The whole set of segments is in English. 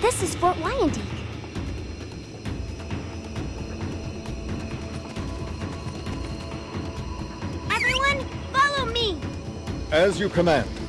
This is Fort Wyandeek. Everyone, follow me! As you command.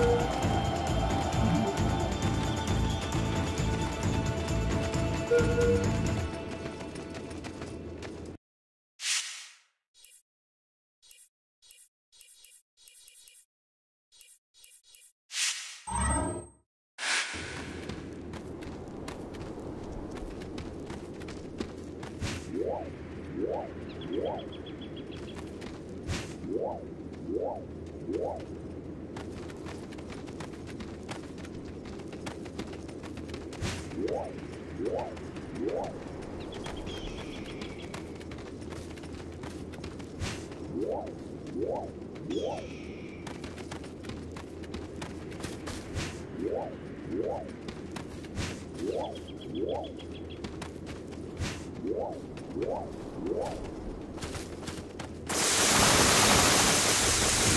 Thank you.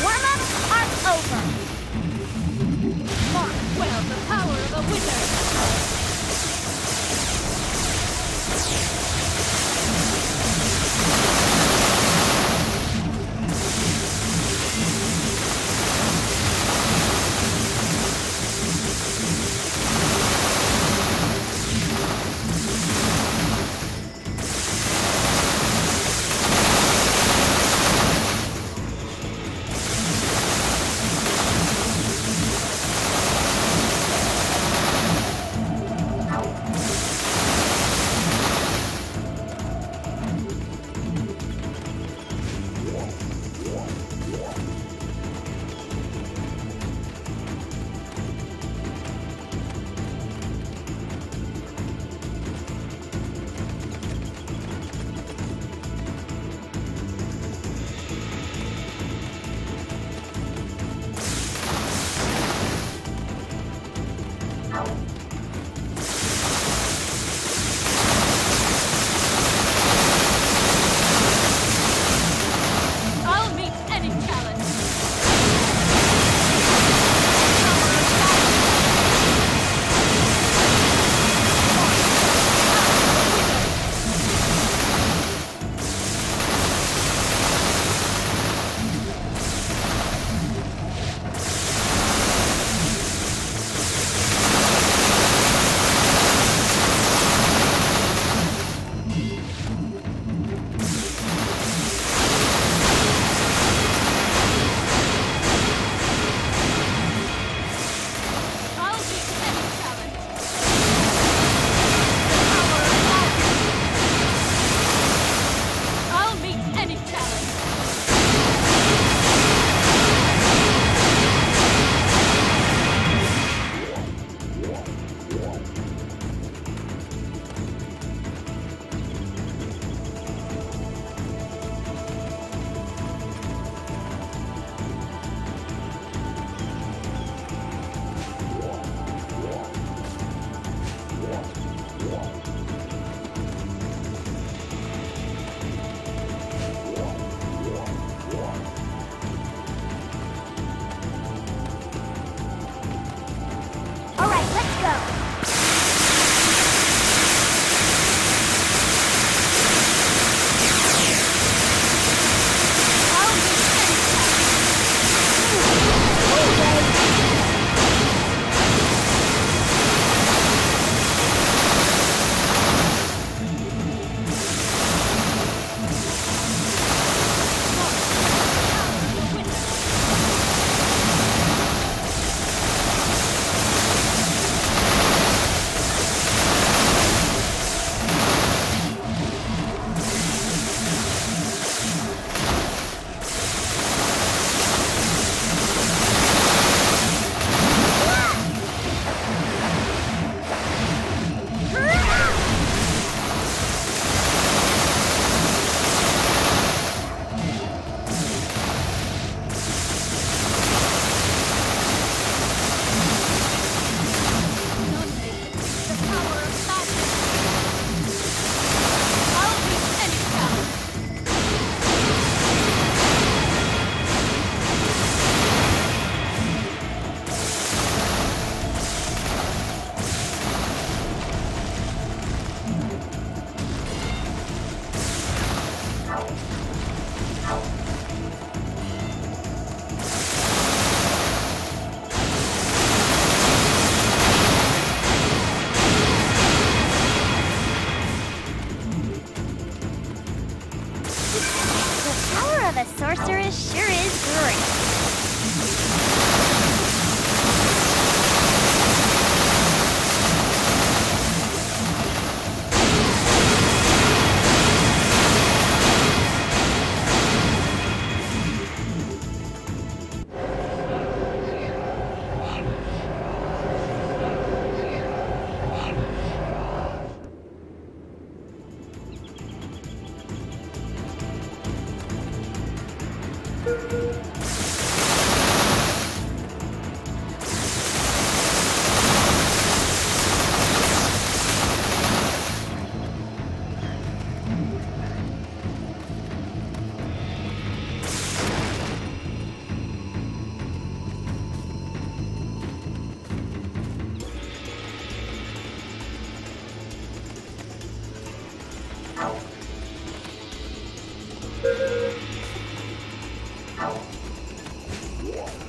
Warm-ups are over. This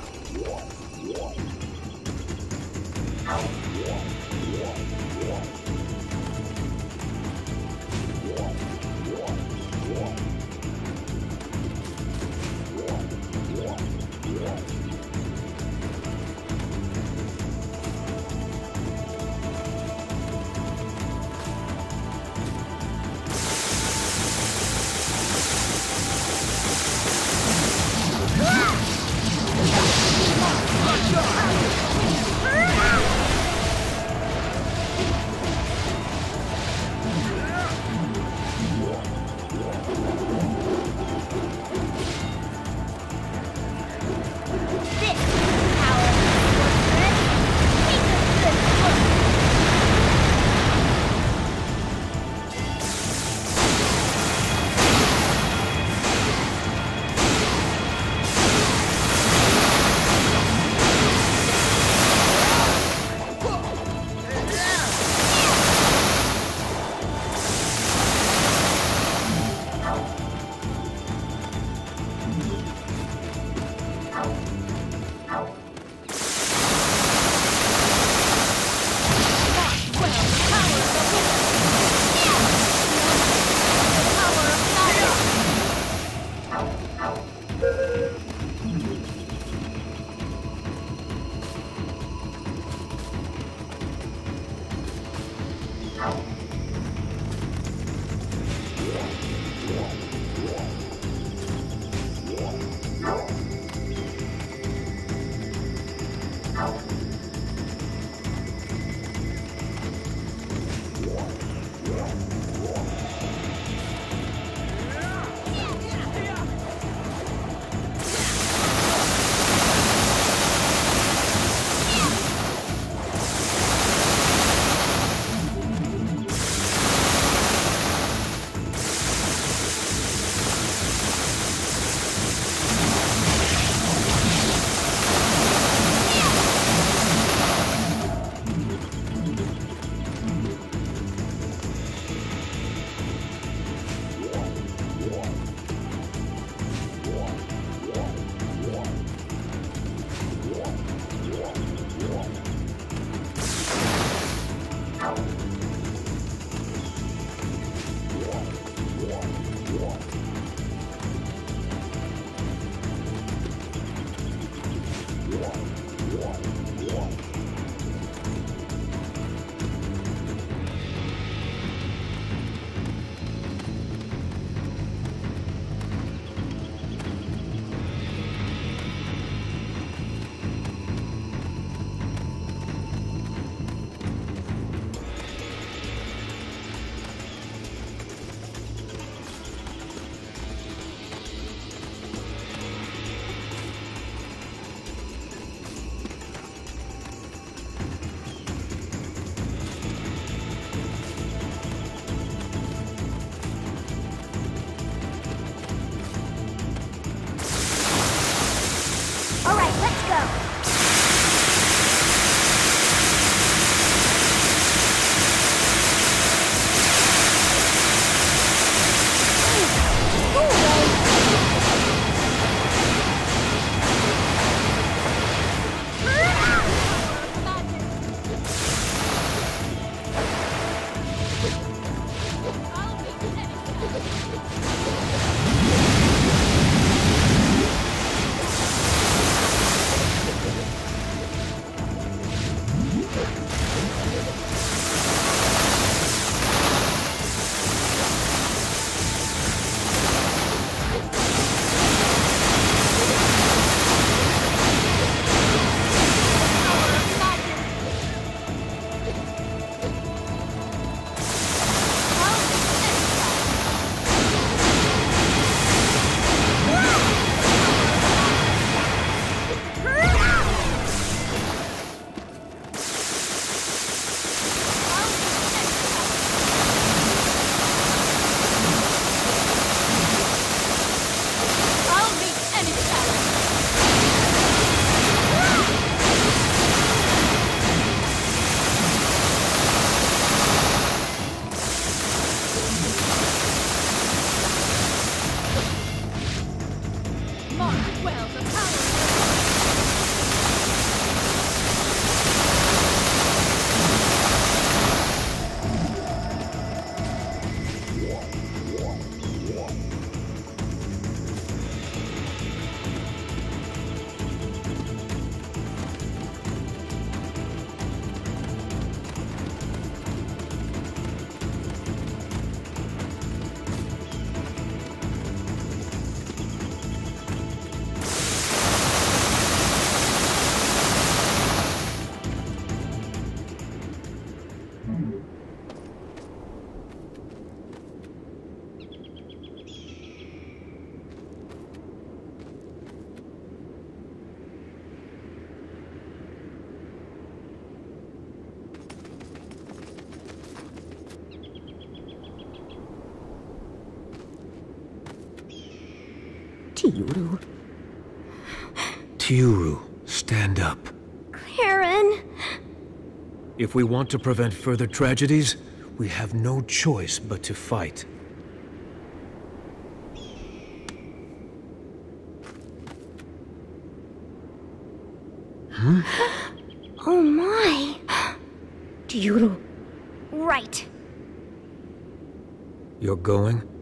Tyurru, stand up. Karen. If we want to prevent further tragedies, we have no choice but to fight. Oh my. Tyurru. Right. You're going?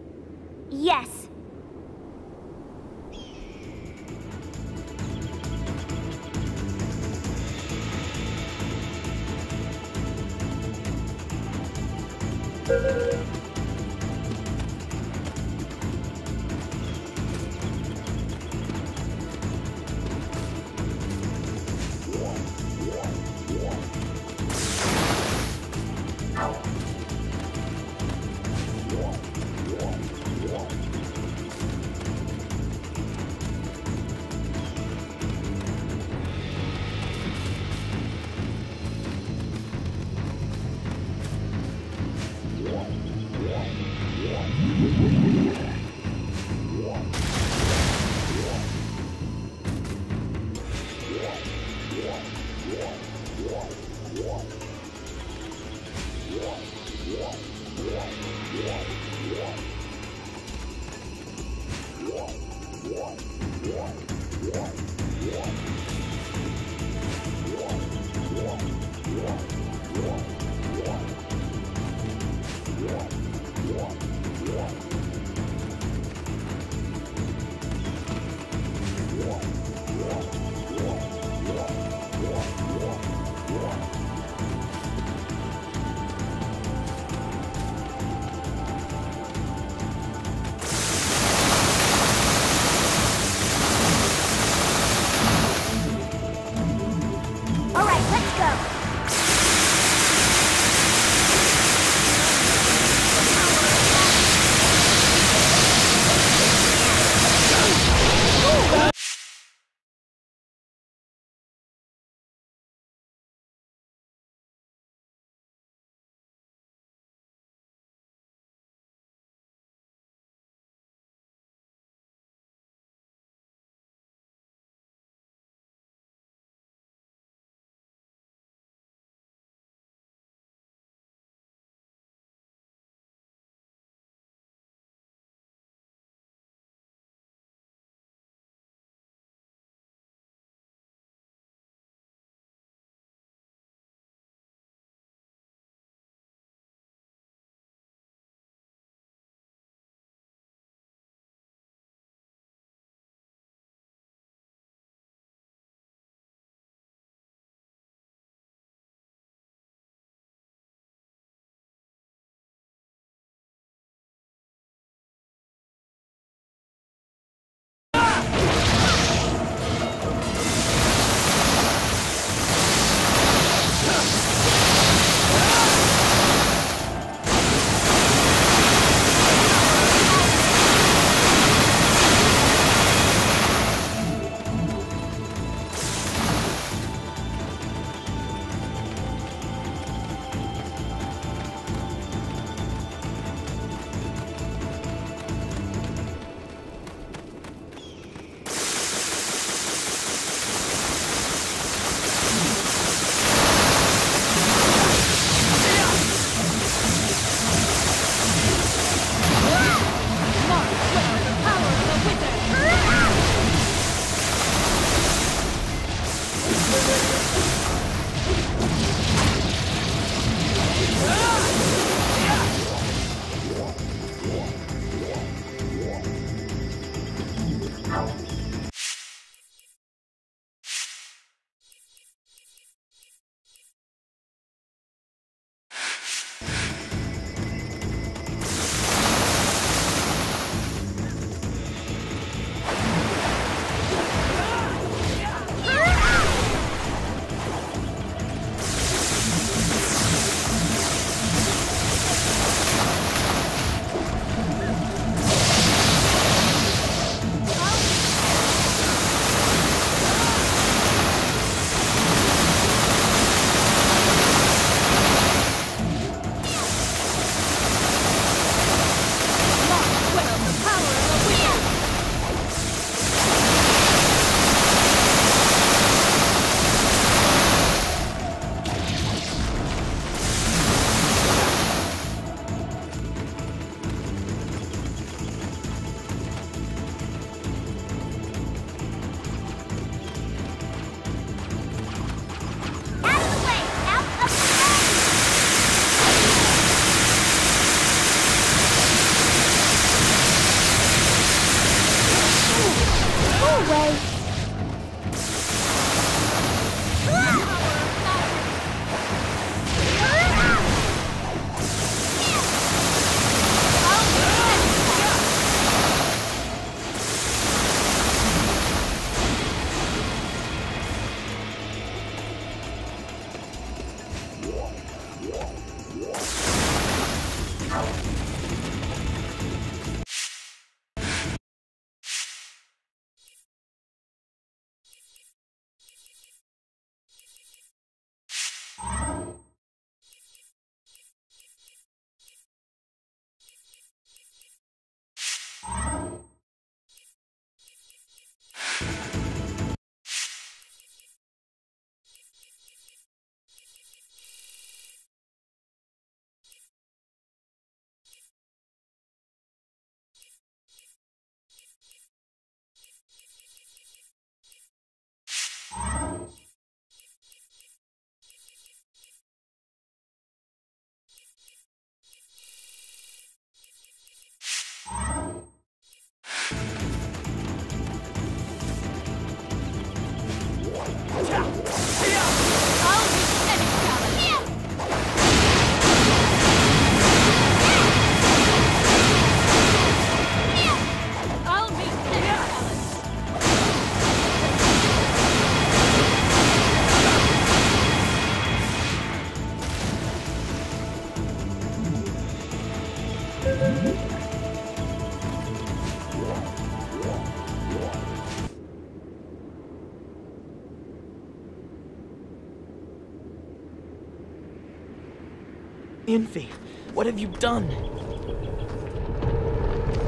Envy, what have you done?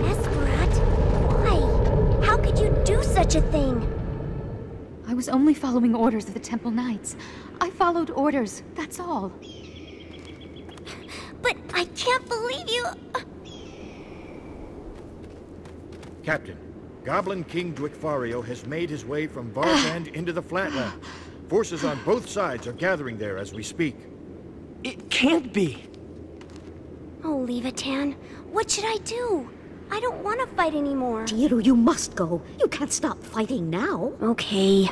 Yesperratt, why? How could you do such a thing? I was only following orders of the Temple Knights. I followed orders, that's all. But I can't believe you. Captain, Goblin King Dwikfario has made his way from Varland into the Flatland. Forces on both sides are gathering there as we speak. It can't be. Oh, Levitan, what should I do? I don't want to fight anymore. Tyurru, you must go. You can't stop fighting now. Okay.